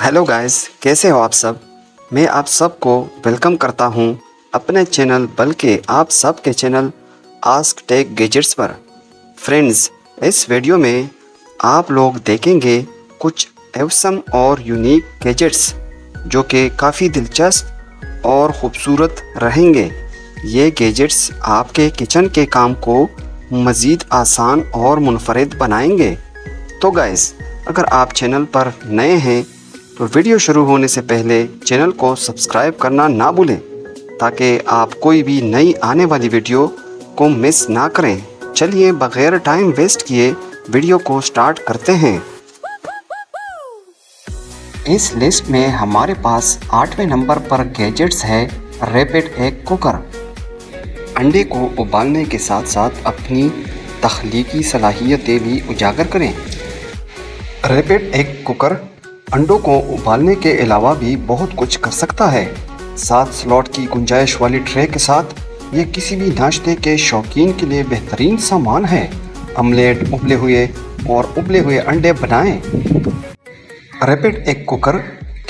Hello guys कैसे हो आप सब? मैं आप सबको वेलकम करता हूँ अपने चैनल बल्कि आप सब के चैनल आस्क टेक गैजेट्स पर। फ्रेंड्स इस वीडियो में आप लोग देखेंगे कुछ एवसम और यूनिक गैजेट्स जो कि काफ़ी दिलचस्प और ख़ूबसूरत रहेंगे। ये गैजेट्स आपके किचन के काम को मज़ीद आसान और मुनफरद बनाएँगे। तो गाइस अगर आप चैनल पर नए हैं तो वीडियो शुरू होने से पहले चैनल को सब्सक्राइब करना ना भूलें, ताकि आप कोई भी नई आने वाली वीडियो को मिस ना करें। चलिए बगैर टाइम वेस्ट किए वीडियो को स्टार्ट करते हैं। इस लिस्ट में हमारे पास आठवें नंबर पर गैजेट्स है रैपिड एग कुकर अंडे को उबालने के साथ साथ अपनी तख्लीकी सलाहियतें भी उजागर करें। रैपिड एग कुकर अंडों को उबालने के अलावा भी बहुत कुछ कर सकता है। सात स्लॉट की गुंजाइश वाली ट्रे के साथ ये किसी भी नाश्ते के शौकीन के लिए बेहतरीन सामान है। अमलेट उबले हुए और उबले हुए अंडे बनाएँ। रैपिड एग कुकर,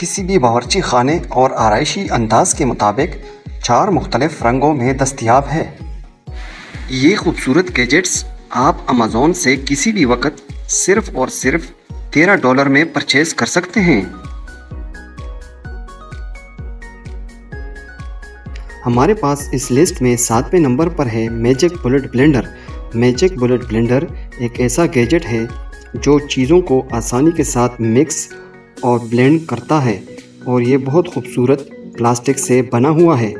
किसी भी बावरची खाने और आरइशी अंदाज के मुताबिक चार मुख्तलिफ़ रंगों में दस्तियाब है। ये खूबसूरत गैजेट्स आप अमेज़ोन से किसी भी वक्त सिर्फ़ और सिर्फ़ तेरह डॉलर में परचेज कर सकते हैं। हमारे पास इस लिस्ट में सातवें नंबर पर है magic bullet blender magic bullet blender एक ऐसा गैजेट है जो चीज़ों को आसानी के साथ मिक्स और ब्लेंड करता है और ये बहुत खूबसूरत प्लास्टिक से बना हुआ है,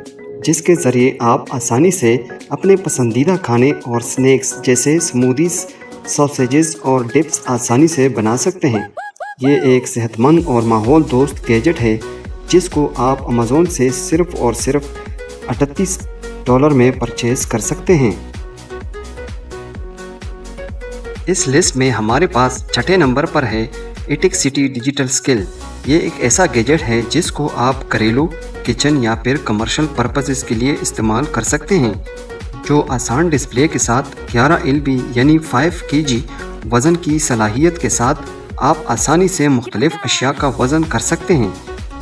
जिसके ज़रिए आप आसानी से अपने पसंदीदा खाने और स्नैक्स जैसे स्मूदीज़ सॉसेजेस और डिप्स आसानी से बना सकते हैं। ये एक सेहतमंद और माहौल दोस्त गैजेट है, जिसको आप अमेज़ोन से सिर्फ़ और सिर्फ़ अड़तीस डॉलर में परचेज कर सकते हैं। इस लिस्ट में हमारे पास छठे नंबर पर है इटिक सिटी डिजिटल स्किल ये एक ऐसा गैजेट है जिसको आप घरेलू किचन या फिर कमर्शियल पर्पसेस के लिए इस्तेमाल कर सकते हैं। जो आसान डिस्प्ले के साथ 11 एल यानी 5 के वज़न की सलाहियत के साथ आप आसानी से मुख्तलिफ़ अशिया का वज़न कर सकते हैं।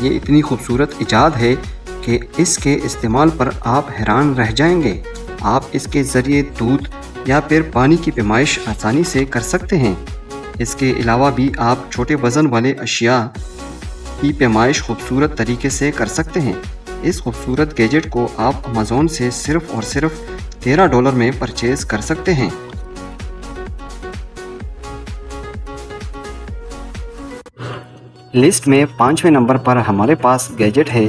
ये इतनी खूबसूरत ईजाद है कि इसके इस्तेमाल पर आप हैरान रह जाएँगे। आप इसके ज़रिए दूध या फिर पानी की पेमाइश आसानी से कर सकते हैं। इसके अलावा भी आप छोटे वज़न वाले अशिया की पैमाइश खूबसूरत तरीके से कर सकते हैं। इस खूबसूरत गैजेट को आप अमेज़ोन से सिर्फ़ और सिर्फ़ तेरह डॉलर में परचेज कर सकते हैं। लिस्ट में पाँचवें नंबर पर हमारे पास गैजेट है,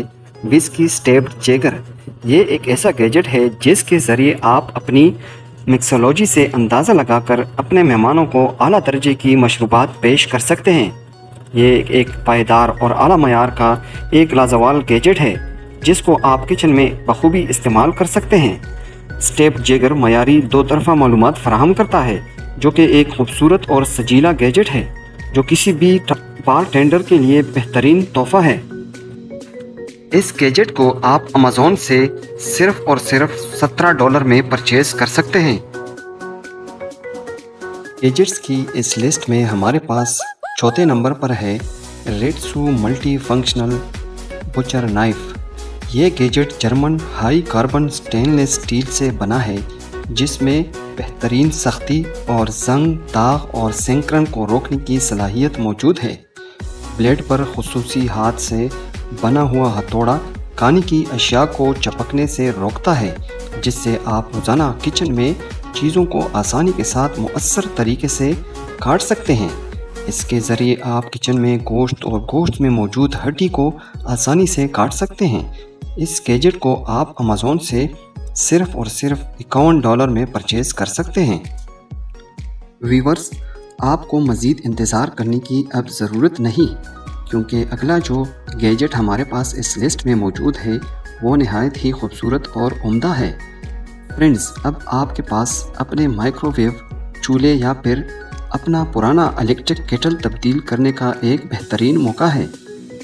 विस्की स्टेप जेगर। ये एक ऐसा गैजेट है जिसके ज़रिए आप अपनी मिक्सोलॉजी से अंदाज़ा लगाकर अपने मेहमानों को अला दर्जे की मशरूबात पेश कर सकते हैं। ये एक पायदार और अला मैार का एक लाजवाल गैजेट है, जिसको आप किचन में बखूबी इस्तेमाल कर सकते हैं। स्टेप जेगर मयारी दो तरफा मालूम फराहम करता है, जो कि एक खूबसूरत और सजीला गैजेट है, जो किसी भी बार टेंडर के लिए बेहतरीन तोहफा है। इस गैजेट को आप अमेज़ोन से सिर्फ़ और सिर्फ़ 17 डॉलर में परचेज कर सकते हैं। गैजेट्स की इस लिस्ट में हमारे पास चौथे नंबर पर है रेडसू मल्टी फंक्शनल बुचर नाइफ। ये gadget German high carbon stainless steel से बना है, जिसमें बेहतरीन सख्ती और जंग, दाग और सेंकरन को रोकने की सलाहियत मौजूद है। ब्लेड पर खसूसी हाथ से बना हुआ हथौड़ा खाने की अशिया को चपकने से रोकता है, जिससे आप रोज़ाना किचन में चीज़ों को आसानी के साथ मौसर तरीके से काट सकते हैं। इसके ज़रिए आप किचन में गोश्त और गोश्त में मौजूद हड्डी को आसानी से काट सकते हैं। इस गैजेट को आप अमेज़ोन से सिर्फ़ और सिर्फ़ इक्यावन डॉलर में परचेज़ कर सकते हैं। वीवर्स आपको मज़ीद इंतज़ार करने की अब ज़रूरत नहीं, क्योंकि अगला जो गैजेट हमारे पास इस लिस्ट में मौजूद है, वो नहायत ही खूबसूरत और उम्दा है। फ्रेंड्स, अब आपके पास अपने माइक्रोवेव, चूल्हे या फिर अपना पुराना इलेक्ट्रिक केटल तब्दील करने का एक बेहतरीन मौका है।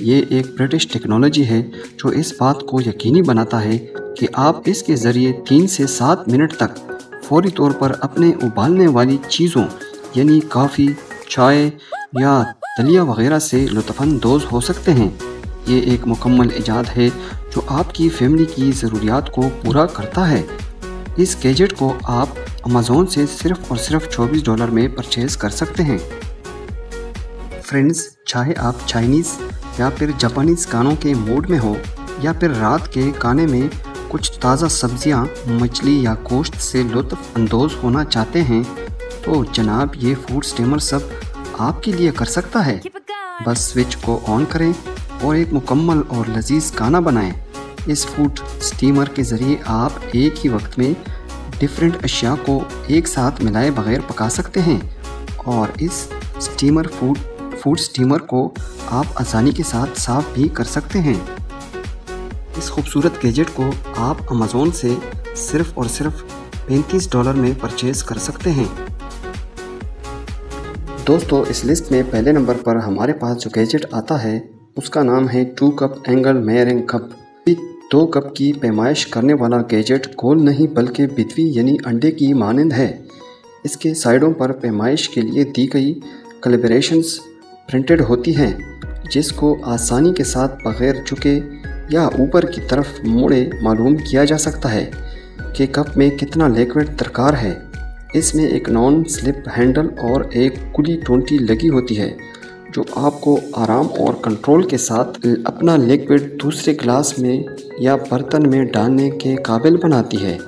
ये एक ब्रिटिश टेक्नोलॉजी है, जो इस बात को यकीनी बनाता है कि आप इसके ज़रिए तीन से सात मिनट तक फौरी तौर पर अपने उबालने वाली चीज़ों, यानी कॉफ़ी, चाय या दलिया वगैरह से लुफानंदोज़ हो सकते हैं। ये एक मुकम्मल ईजाद है, जो आपकी फैमिली की ज़रूरियात को पूरा करता है। इस गैजेट को आप अमेज़ोन से सिर्फ़ और सिर्फ़ 24 डॉलर में परचेज़ कर सकते हैं। फ्रेंड्स चाहे आप चाइनीज़ या फिर जापानीज़ खानों के मूड में हो या फिर रात के खाने में कुछ ताज़ा सब्ज़ियाँ, मछली या गोश्त से लुत्फ अंदोज़ होना चाहते हैं तो जनाब ये फ़ूड स्टीमर सब आपके लिए कर सकता है। बस स्विच को ऑन करें और एक मुकम्मल और लजीज खाना बनाएँ। इस फ़ूड स्टीमर के ज़रिए आप एक ही वक्त में डिफरेंट अशिया को एक साथ मिलाए बगैर पका सकते हैं। और इस स्टीमर फ़ूड फ़ूड स्टीमर को आप आसानी के साथ साफ़ भी कर सकते हैं। इस खूबसूरत गैजेट को आप अमेज़ोन से सिर्फ़ और सिर्फ़ 35 डॉलर में परचेज़ कर सकते हैं। दोस्तों, इस लिस्ट में पहले नंबर पर हमारे पास जो गैजेट आता है, उसका नाम है two cup angle measuring cup दो कप की पैमाइश करने वाला गैजेट गोल नहीं, बल्कि बिथवी यानी अंडे की मानंद है। इसके साइडों पर पैमाइश के लिए दी गई कलेबरेशंस प्रिंटेड होती हैं, जिसको आसानी के साथ बगैर झुके या ऊपर की तरफ़ मोड़े मालूम किया जा सकता है कि कप में कितना लिक्विड दरकार है। इसमें एक नॉन स्लिप हैंडल और एक कुली टोंटी लगी होती है जो आपको आराम और कंट्रोल के साथ अपना लिक्विड दूसरे ग्लास में या बर्तन में डालने के काबिल बनाती है।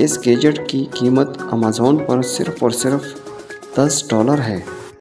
इस गैजेट की कीमत अमेज़ोन पर सिर्फ़ और सिर्फ़ 10 डॉलर है।